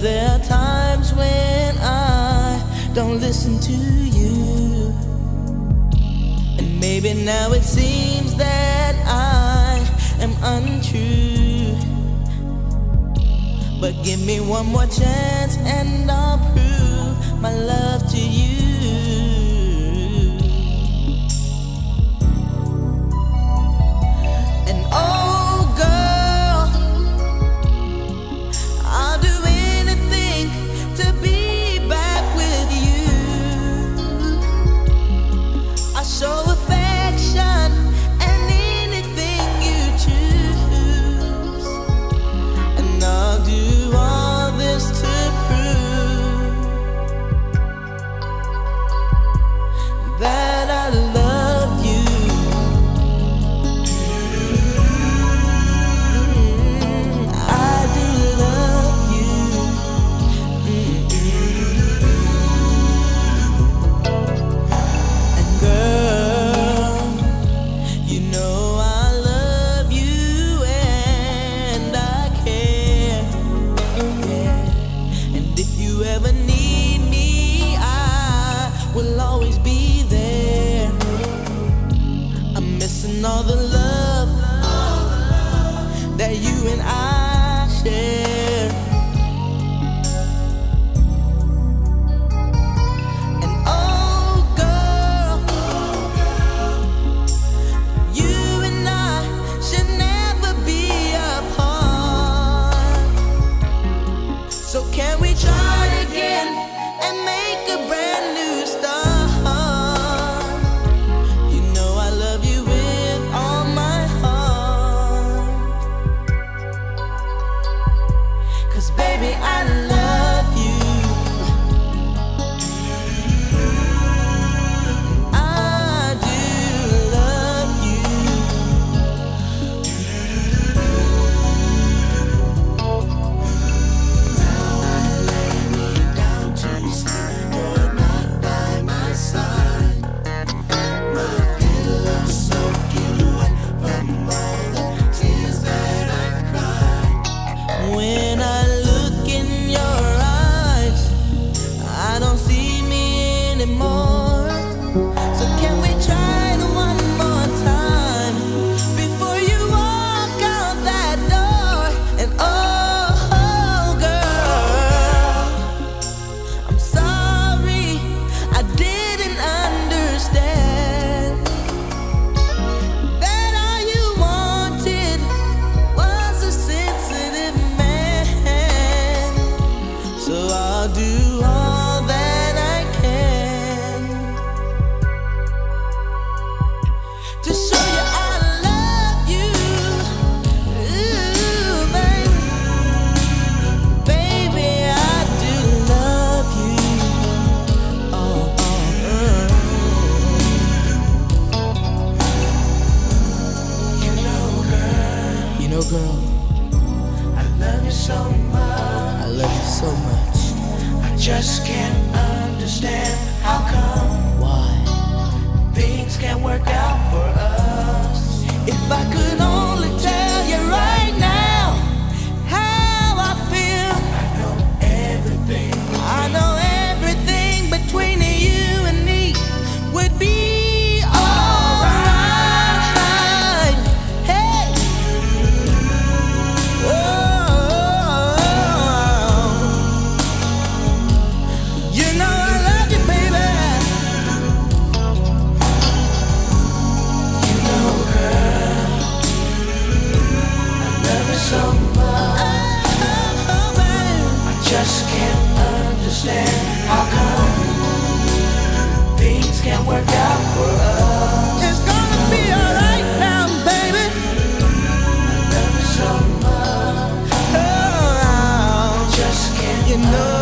There are times when I don't listen to you. And maybe now it seems that I am untrue. But give me one more chance and I'll prove my love to you. all the love that you and I baby, I know, girl, I love you so much. I love you so much. I just can't understand how come. Why? Things can't work out for us. If I could can work out for us. It's gonna be alright now, baby. So much. Oh, just can't you know.